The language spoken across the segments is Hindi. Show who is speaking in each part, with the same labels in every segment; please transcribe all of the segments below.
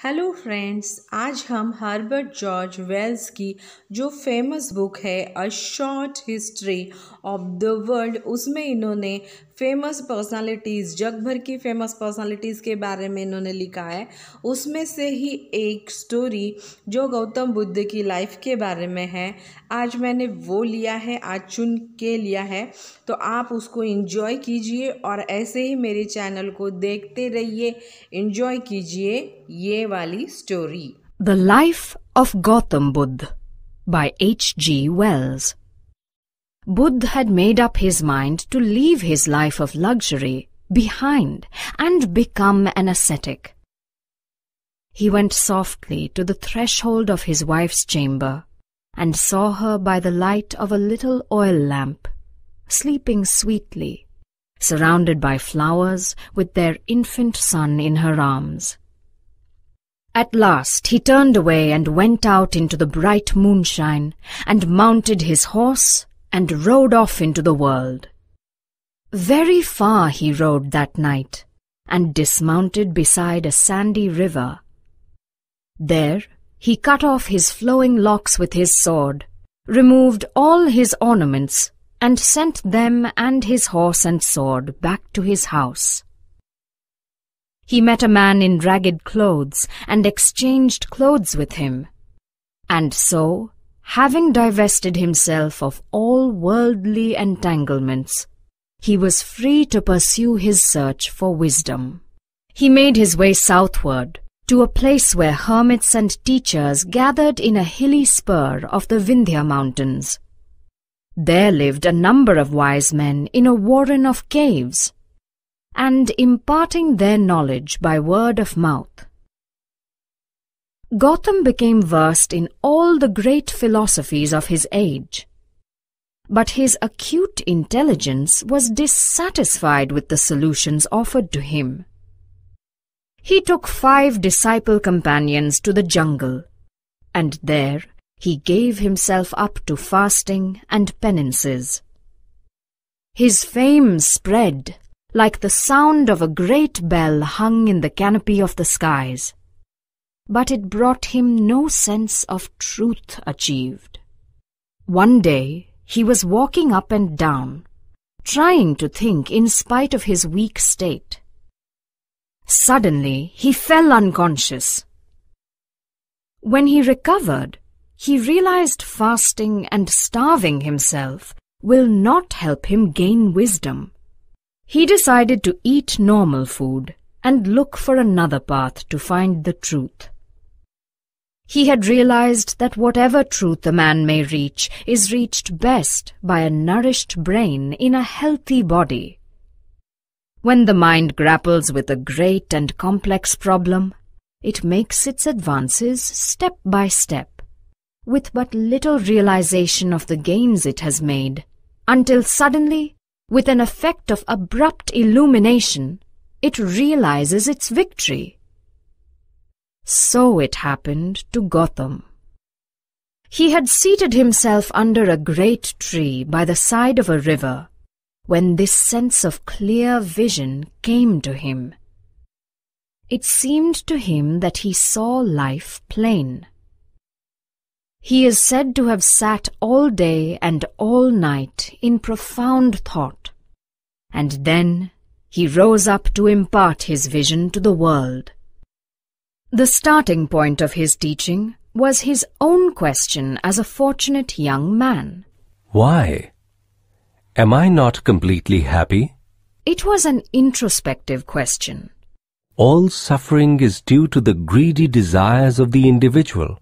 Speaker 1: हेलो फ्रेंड्स आज हम हर्बर्ट जॉर्ज वेल्स की जो फ़ेमस बुक है a short history of the world उसमें इन्होंने फ़ेमस पर्सनालिटीज़ जग भर की फ़ेमस पर्सनालिटीज़ के बारे में इन्होंने लिखा है। उसमें से ही एक स्टोरी जो गौतम बुद्ध की लाइफ के बारे में है। आज मैंने वो लिया है, आज चुन के लिया है। तो आप उसको इन्जॉय कीजिए और ऐसे ही मेरे चैनल को देखते रहिए। इन्जॉय कीजिए ये वाली story
Speaker 2: The Life of Gautam Buddha by H.G. Wells Buddha had made up his mind to leave his life of luxury behind and become an ascetic. He went softly to the threshold of his wife's chamber and saw her by the light of a little oil lamp, sleeping sweetly, surrounded by flowers with their infant son in her arms. At last he turned away and went out into the bright moonshine and mounted his horse and rode off into the world. Very far he rode that night, and dismounted beside a sandy river. There he cut off his flowing locks with his sword, removed all his ornaments, and sent them and his horse and sword back to his house. He met a man in ragged clothes, and exchanged clothes with him. And so having divested himself of all worldly entanglements, he was free to pursue his search for wisdom. He made his way southward to a place where hermits and teachers gathered in a hilly spur of the Vindhya mountains. There lived a number of wise men in a warren of caves, and imparting their knowledge by word of mouth. Gautam became versed in all the great philosophies of his age. But his acute intelligence was dissatisfied with the solutions offered to him. He took five disciple companions to the jungle, and there he gave himself up to fasting and penances. His fame spread like the sound of a great bell hung in the canopy of the skies but it brought him no sense of truth achieved. One day he was walking up and down, trying to think in spite of his weak state. Suddenly he fell unconscious. When he recovered, he realized fasting and starving himself will not help him gain wisdom. He decided to eat normal food and look for another path to find the truth. He had realized that whatever truth a man may reach is reached best by a nourished brain in a healthy body. When the mind grapples with a great and complex problem, it makes its advances step by step, with but little realization of the gains it has made, until suddenly, with an effect of abrupt illumination, it realizes its victory. So it happened to Gotham. He had seated himself under a great tree by the side of a river when this sense of clear vision came to him. It seemed to him that he saw life plain. He is said to have sat all day and all night in profound thought, and then he rose up to impart his vision to the world. The starting point of his teaching was his own question as a fortunate young man.
Speaker 3: Why? Am I not completely happy?
Speaker 2: It was an introspective question.
Speaker 3: All suffering is due to the greedy desires of the individual.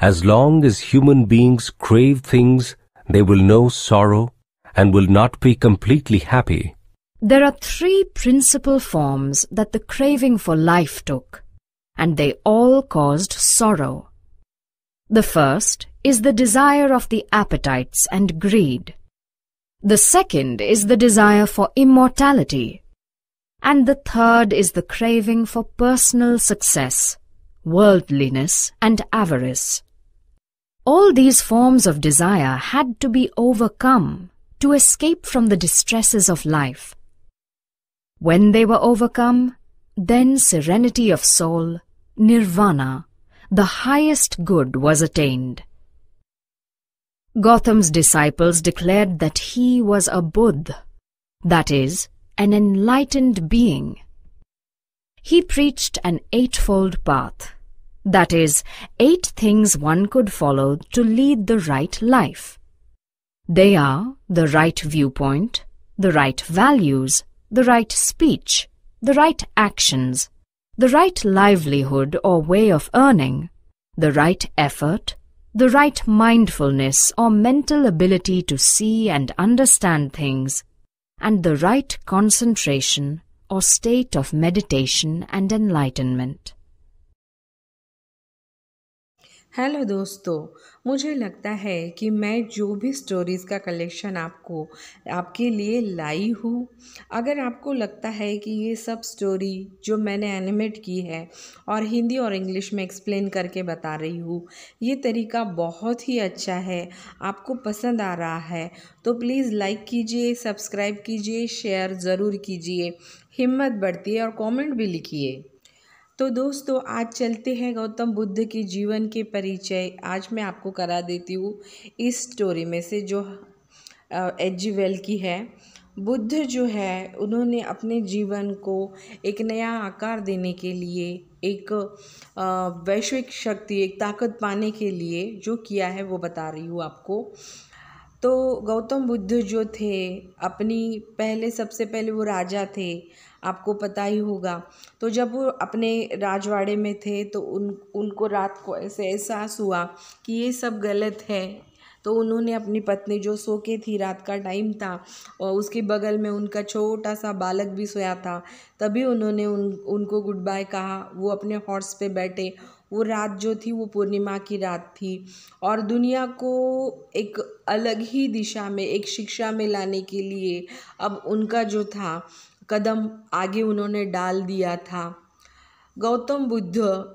Speaker 3: As long as human beings crave things, they will know sorrow and will not be completely happy.
Speaker 2: There are three principal forms that the craving for life took and they all caused sorrow. The first is the desire of the appetites and greed. The second is the desire for immortality. And the third is the craving for personal success, worldliness, and avarice. All these forms of desire had to be overcome to escape from the distresses of life. When they were overcome, then serenity of soul, nirvana, the highest good was attained. Gautam's disciples declared that he was a Buddha, that is, an enlightened being. He preached an eightfold path, that is, eight things one could follow to lead the right life. They are the right viewpoint, the right values, the right speech, the right actions, the right livelihood or way of earning, the right effort, the right mindfulness or mental ability to see and understand things, and the right concentration or state of meditation and enlightenment.
Speaker 1: Hello दोस्तों, मुझे लगता है कि मैं जो भी स्टोरीज़ का कलेक्शन आपको, आपके लिए लाई हूँ, अगर आपको लगता है कि ये सब स्टोरी जो मैंने एनिमेट की है और हिंदी और इंग्लिश में एक्सप्लेन करके बता रही हूँ, ये तरीका बहुत ही अच्छा है, आपको पसंद आ रहा है तो प्लीज़ लाइक कीजिए सब्सक्राइब कीजिए शेयर ज़रूर कीजिए, हिम्मत बढ़ती है और कमेंट भी लिखिए। तो दोस्तों, आज चलते हैं गौतम बुद्ध के जीवन के परिचय। आज मैं आपको करा देती हूँ इस स्टोरी में से जो एच जी वेल की है। बुद्ध जो है, उन्होंने अपने जीवन को एक नया आकार देने के लिए, एक वैश्विक शक्ति, एक ताकत पाने के लिए जो किया है, वो बता रही हूँ आपको। तो गौतम बुद्ध जो थे, अपनी पहले, सबसे पहले वो राजा थे। आपको पता ही होगा। तो जब वो अपने राजवाड़े में थे तो उन, उनको रात को ऐसे एहसास हुआ कि ये सब गलत है। तो उन्होंने अपनी पत्नी जो सो के थी रात का टाइम था, और उसके बगल में उनका छोटा सा बालक भी सोया था, तभी उन्होंने उन, उनको गुड बाय कहा। वो अपने हॉर्स पे बैठे। वो रात जो थी, वो पूर्णिमा की रात थी। और दुनिया को एक अलग ही दिशा में, एक शिक्षा में लाने के लिए अब उनका जो था कदम आगे उन्होंने डाल दिया था। गौतम बुद्ध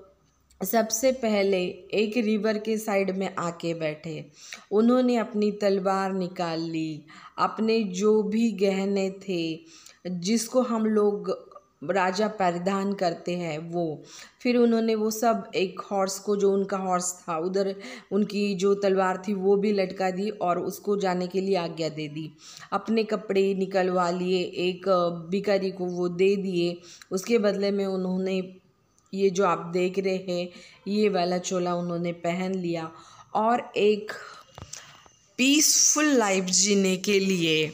Speaker 1: सबसे पहले एक रिवर के साइड में आके बैठे। उन्होंने अपनी तलवार निकाल ली। अपने जो भी गहने थे, जिसको हम लोग राजा परिधान करते हैं वो। फिर उन्होंने वो सब एक हॉर्स को, जो उनका हॉर्स था, उधर उनकी जो तलवार थी, वो भी लटका दी और उसको जाने के लिए आज्ञा दे दी। अपने कपड़े निकलवा लिए, एक बिकारी को वो दे दिए। उसके बदले में उन्होंने ये जो आप देख रहे हैं, ये वाला चोला उन्होंने पहन लिया और एक पीसफुल लाइफ जीने के लिए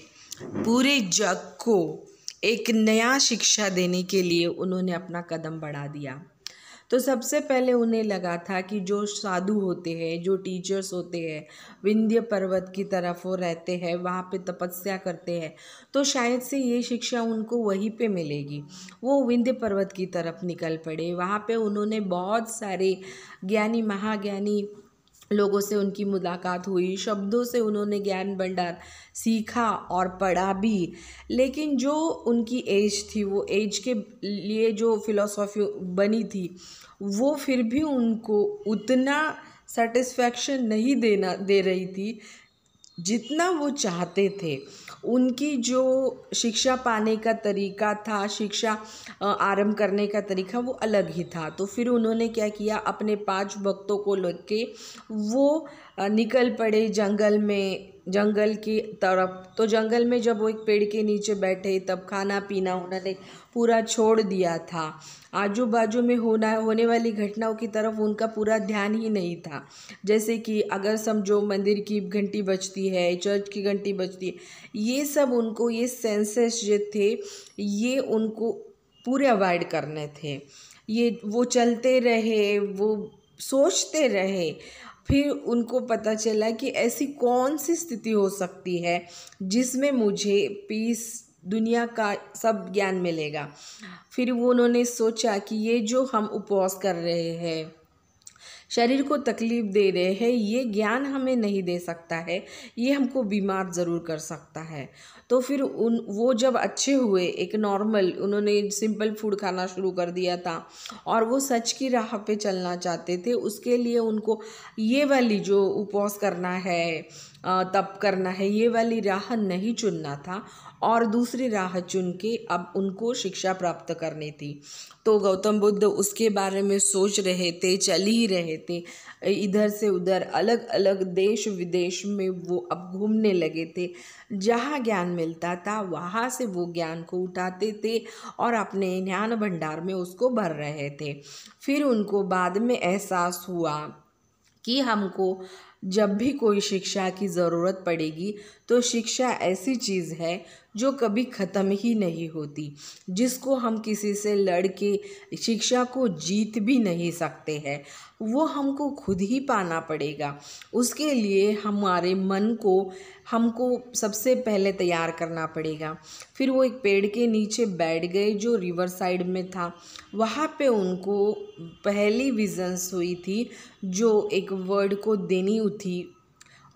Speaker 1: पूरे जग को एक नया शिक्षा देने के लिए उन्होंने अपना कदम बढ़ा दिया। तो सबसे पहले उन्हें लगा था कि जो साधु होते हैं, जो टीचर्स होते हैं, विंध्य पर्वत की तरफ़ वो रहते हैं, वहाँ पे तपस्या करते हैं तो शायद से ये शिक्षा उनको वहीं पे मिलेगी। वो विंध्य पर्वत की तरफ़ निकल पड़े। वहाँ पे उन्होंने बहुत सारे ज्ञानी, महाज्ञानी लोगों से उनकी मुलाकात हुई, शब्दों से उन्होंने ज्ञान भंडार सीखा और पढ़ा भी। लेकिन जो उनकी एज थी, वो एज के लिए जो फिलोसॉफी बनी थी, वो फिर भी उनको उतना सेटिस्फैक्शन नहीं देना, दे रही थी जितना वो चाहते थे, उनकी जो शिक्षा पाने का तरीका था, शिक्षा आरंभ करने का तरीका वो अलग ही था। तो फिर उन्होंने क्या किया, अपने पाँच भक्तों को लेके वो निकल पड़े जंगल में जंगल की तरफ़। तो जंगल में जब वो एक पेड़ के नीचे बैठे, तब खाना पीना उन्होंने पूरा छोड़ दिया था। आजू बाजू में होना, होने वाली घटनाओं की तरफ़ उनका पूरा ध्यान ही नहीं था। जैसे कि अगर समझो मंदिर की घंटी बजती है, चर्च की घंटी बजती है, ये सब उनको, ये सेंसेस जो थे, ये उनको पूरे अवॉइड करने थे। ये वो चलते रहे, वो सोचते रहे। फिर उनको पता चला कि ऐसी कौन सी स्थिति हो सकती है जिसमें मुझे पीस दुनिया का सब ज्ञान मिलेगा। फिर वो उन्होंने सोचा कि ये जो हम उपवास कर रहे हैं शरीर को तकलीफ़ दे रहे हैं, ये ज्ञान हमें नहीं दे सकता है, ये हमको बीमार ज़रूर कर सकता है। तो फिर उन, वो जब अच्छे हुए, एक नॉर्मल उन्होंने सिंपल फ़ूड खाना शुरू कर दिया था और वो सच की राह पे चलना चाहते थे, उसके लिए उनको ये वाली जो उपवास करना है तप करना है, ये वाली राह नहीं चुनना था और दूसरी राह चुन के अब उनको शिक्षा प्राप्त करनी थी। तो गौतम बुद्ध उसके बारे में सोच रहे थे, चल ही रहे थे। इधर से उधर अलग अलग देश विदेश में वो अब घूमने लगे थे। जहाँ ज्ञान मिलता था, वहाँ से वो ज्ञान को उठाते थे और अपने ज्ञान भंडार में उसको भर रहे थे। फिर उनको बाद में एहसास हुआ कि हमको जब भी कोई शिक्षा की ज़रूरत पड़ेगी तो शिक्षा ऐसी चीज़ है जो कभी ख़त्म ही नहीं होती, जिसको हम किसी से लड़ के शिक्षा को जीत भी नहीं सकते हैं, वो हमको खुद ही पाना पड़ेगा। उसके लिए हमारे मन को, हमको सबसे पहले तैयार करना पड़ेगा। फिर वो एक पेड़ के नीचे बैठ गए जो रिवर साइड में था। वहाँ पे उनको पहली विजन्स हुई थी, जो एक वर्ड को देनी थी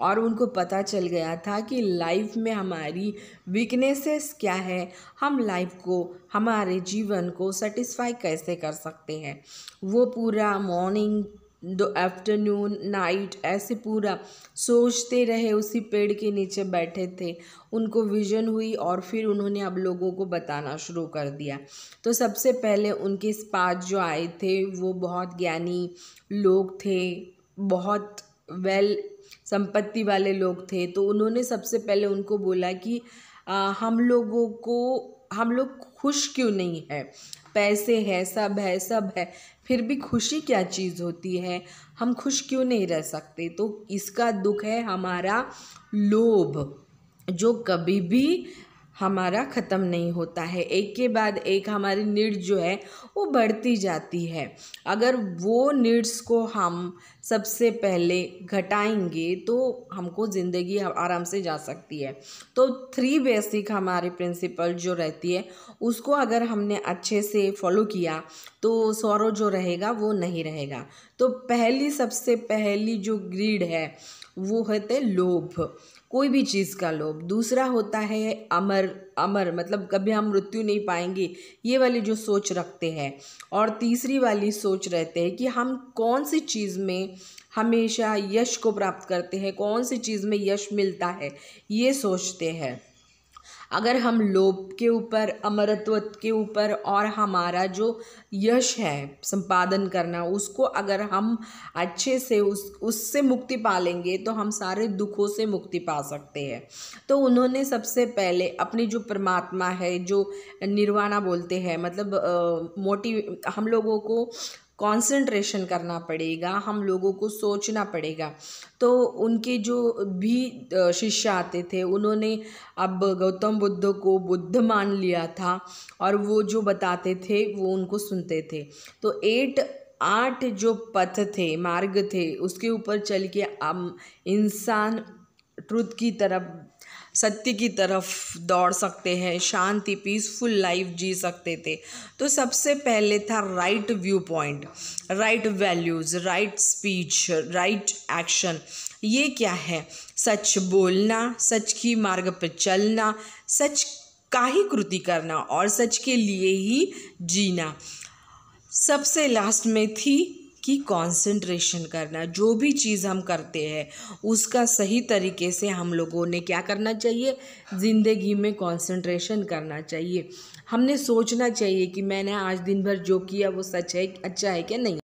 Speaker 1: और उनको पता चल गया था कि लाइफ में हमारी वीकनेसेस क्या है। हम लाइफ को, हमारे जीवन को सेटिस्फाई कैसे कर सकते हैं? वो पूरा मॉर्निंग दो आफ्टरनून नाइट ऐसे पूरा सोचते रहे उसी पेड़ के नीचे बैठे थे। उनको विजन हुई और फिर उन्होंने अब लोगों को बताना शुरू कर दिया। तो सबसे पहले उनके पास जो आए थे, वो बहुत ज्ञानी लोग थे, बहुत वेल संपत्ति वाले लोग थे तो उन्होंने सबसे पहले उनको बोला कि आ, हम लोगों को हम लोग खुश क्यों नहीं है? पैसे है सब है सब है फिर भी खुशी क्या चीज़ होती है? हम खुश क्यों नहीं रह सकते? तो इसका दुख है हमारा लोभ जो कभी भी हमारा ख़त्म नहीं होता है। एक के बाद एक हमारी नीड जो है, वो बढ़ती जाती है। अगर वो नीड्स को हम सबसे पहले घटाएँगे तो हमको ज़िंदगी आराम से जा सकती है। तो थ्री बेसिक हमारे प्रिंसिपल जो रहती है, उसको अगर हमने अच्छे से फॉलो किया तो सौरव जो रहेगा, वो नहीं रहेगा। तो पहली सबसे पहली जो ग्रीड है, वो होते लोभ। कोई भी चीज़ का लोभ। दूसरा होता है अमर अमर मतलब कभी हम मृत्यु नहीं पाएँगे, ये वाली जो सोच रखते हैं। और तीसरी वाली सोच रहते हैं कि हम कौन सी चीज़ में हमेशा यश को प्राप्त करते हैं, कौन सी चीज़ में यश मिलता है, ये सोचते हैं। अगर हम लोभ के ऊपर, अमरत्व के ऊपर और हमारा जो यश है संपादन करना, उसको अगर हम अच्छे से उस, उससे मुक्ति पा लेंगे तो हम सारे दुखों से मुक्ति पा सकते हैं। तो उन्होंने सबसे पहले अपनी जो परमात्मा है, जो निर्वाणा बोलते हैं मतलब मोटिव, हम लोगों को कंसंट्रेशन करना पड़ेगा, हम लोगों को सोचना पड़ेगा। तो उनके जो भी शिष्य आते थे, उन्होंने अब गौतम बुद्ध को बुद्ध मान लिया था और वो जो बताते थे, वो उनको सुनते थे। तो एट, आठ जो पथ थे, मार्ग थे, उसके ऊपर चल के अब इंसान ट्रुथ की तरफ़ सत्य की तरफ़ दौड़ सकते हैं, शांति पीसफुल लाइफ जी सकते थे। तो सबसे पहले था right view point right values right speech right action ये क्या है? सच बोलना, सच की मार्ग पर चलना, सच का ही कृति करना और सच के लिए ही जीना। सबसे लास्ट में थी कि कंसंट्रेशन करना, जो भी चीज़ हम करते हैं, उसका सही तरीके से हम लोगों ने क्या करना चाहिए? ज़िंदगी में कंसंट्रेशन करना चाहिए। हमने सोचना चाहिए कि मैंने आज दिन भर जो किया, वो सच है अच्छा है क्या नहीं?